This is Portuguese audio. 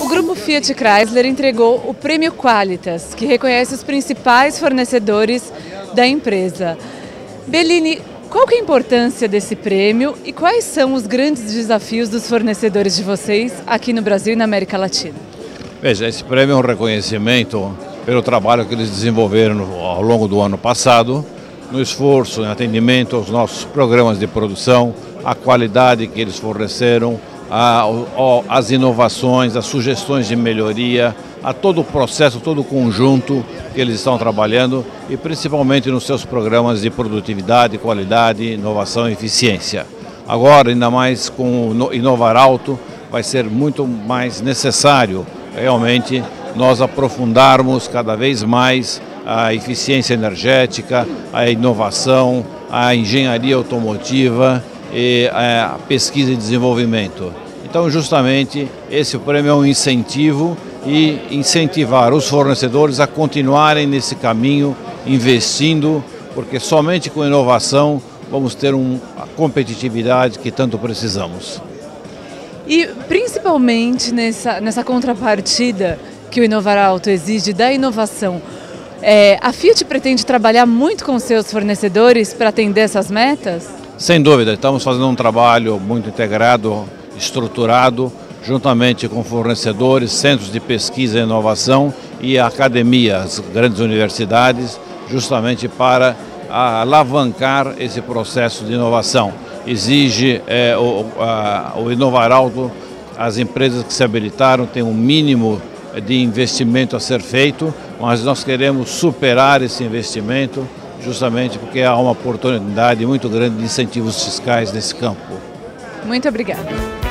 O grupo Fiat Chrysler entregou o Prêmio Qualitas, que reconhece os principais fornecedores da empresa. Bellini, qual é a importância desse prêmio e quais são os grandes desafios dos fornecedores de vocês aqui no Brasil e na América Latina? Veja, esse prêmio é um reconhecimento pelo trabalho que eles desenvolveram ao longo do ano passado, no esforço em atendimento aos nossos programas de produção, a qualidade que eles forneceram, a, a, as inovações, as sugestões de melhoria, a todo o processo, todo o conjunto que eles estão trabalhando e principalmente nos seus programas de produtividade, qualidade, inovação e eficiência. Agora, ainda mais com o Inovar Alto, vai ser muito mais necessário realmente nós aprofundarmos cada vez mais a eficiência energética, a inovação, a engenharia automotiva e a pesquisa e desenvolvimento. Então, justamente, esse prêmio é um incentivo e incentivar os fornecedores a continuarem nesse caminho, investindo, porque somente com inovação vamos ter uma competitividade que tanto precisamos. E principalmente nessa, nessa contrapartida que o Inovar Alto exige da inovação, é, a Fiat pretende trabalhar muito com seus fornecedores para atender essas metas? Sem dúvida, estamos fazendo um trabalho muito integrado, estruturado, juntamente com fornecedores, centros de pesquisa e inovação e academias, grandes universidades, justamente para alavancar esse processo de inovação. Exige é, o, a, o Inovar Alto, as empresas que se habilitaram têm um mínimo de investimento a ser feito, mas nós queremos superar esse investimento justamente porque há uma oportunidade muito grande de incentivos fiscais nesse campo. Muito obrigada.